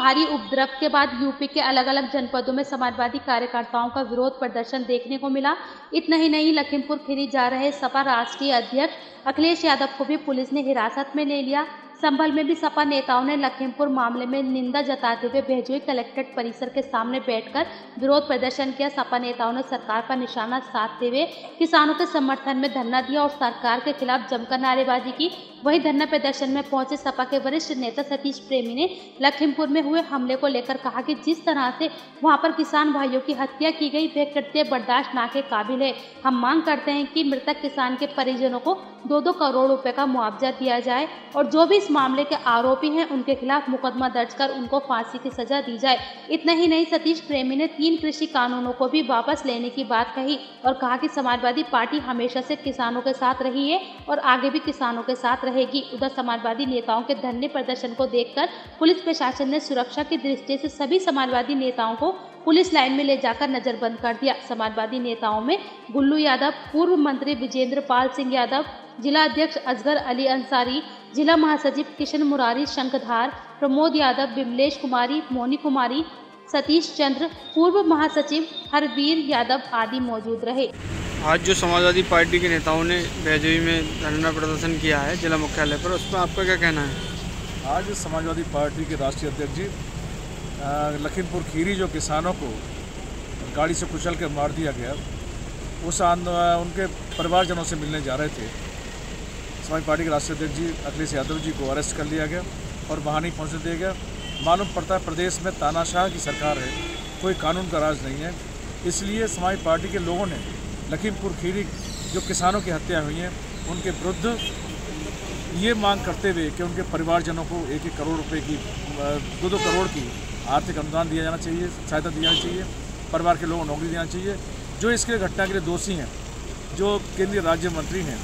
भारी उपद्रव के बाद यूपी के अलग अलग जनपदों में समाजवादी कार्यकर्ताओं का विरोध प्रदर्शन देखने को मिला। इतना ही नहीं, लखीमपुर खीरी जा रहे सपा राष्ट्रीय अध्यक्ष अखिलेश यादव को भी पुलिस ने हिरासत में ले लिया। संभल में भी सपा नेताओं ने लखीमपुर मामले में निंदा जताते हुए भेजोई कलेक्ट्रेट परिसर के सामने बैठकर विरोध प्रदर्शन किया। सपा नेताओं ने सरकार पर निशाना साधते हुए किसानों के समर्थन में धरना दिया और सरकार के खिलाफ जमकर नारेबाजी की। वही धरना प्रदर्शन में पहुँचे सपा के वरिष्ठ नेता सतीश प्रेमी ने लखीमपुर में हुए हमले को लेकर कहा कि जिस तरह से वहाँ पर किसान भाइयों की हत्या की गई वह कृत्य बर्दाश्त ना के काबिल है। हम मांग करते हैं कि मृतक किसान के परिजनों को दो दो करोड़ रुपए का मुआवजा दिया जाए और जो भी इस मामले के आरोपी हैं, उनके खिलाफ मुकदमा दर्ज कर उनको फांसी की सजा दी जाए। इतना ही नहीं, सतीश प्रेमी ने तीन कृषि कानूनों को भी वापस लेने की बात कही और कहा कि समाजवादी पार्टी हमेशा से किसानों के साथ रही है और आगे भी किसानों के साथ रहेगी। उधर समाजवादी नेताओं के धरने प्रदर्शन को देखकर पुलिस प्रशासन ने सुरक्षा की दृष्टि से सभी समाजवादी नेताओं को पुलिस लाइन में ले जाकर नजरबंद कर दिया। समाजवादी नेताओं में गुल्लू यादव, पूर्व मंत्री विजेंद्र पाल सिंह यादव, जिला अध्यक्ष असगर अली अंसारी जिला महासचिव किशन मुरारी शंखधार प्रमोद यादव विमलेश कुमारी मोनी कुमारी सतीश चंद्र पूर्व महासचिव हरवीर यादव आदि मौजूद रहे। आज जो समाजवादी पार्टी के नेताओं ने बैजवी में धरना प्रदर्शन किया है जिला मुख्यालय पर उस पर आपका क्या कहना है? आज समाजवादी पार्टी के राष्ट्रीय अध्यक्ष जी लखीमपुर खीरी जो किसानों को गाड़ी से कुचल कर मार दिया गया उस उनके परिवारजनों से मिलने जा रहे थे। समाज पार्टी के राष्ट्रीय अध्यक्ष जी अखिलेश यादव जी को अरेस्ट कर लिया गया और वहाँ नहीं पहुँचने दिया गया। मालूम पड़ता है प्रदेश में तानाशाह की सरकार है, कोई कानून का राज नहीं है। इसलिए समाज पार्टी के लोगों ने लखीमपुर खीरी जो किसानों की हत्या हुई हैं, उनके विरुद्ध ये मांग करते हुए कि उनके परिवारजनों को एक एक करोड़ रुपए की दो दो करोड़ की आर्थिक अनुदान दिया जाना चाहिए, सहायता दी जानी चाहिए, परिवार के लोगों को नौकरी देना चाहिए। जो इसके घटना के लिए दोषी हैं, जो केंद्रीय राज्य मंत्री हैं,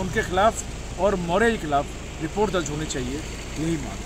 उनके खिलाफ और मौर्य के खिलाफ रिपोर्ट दर्ज होनी चाहिए यही मांग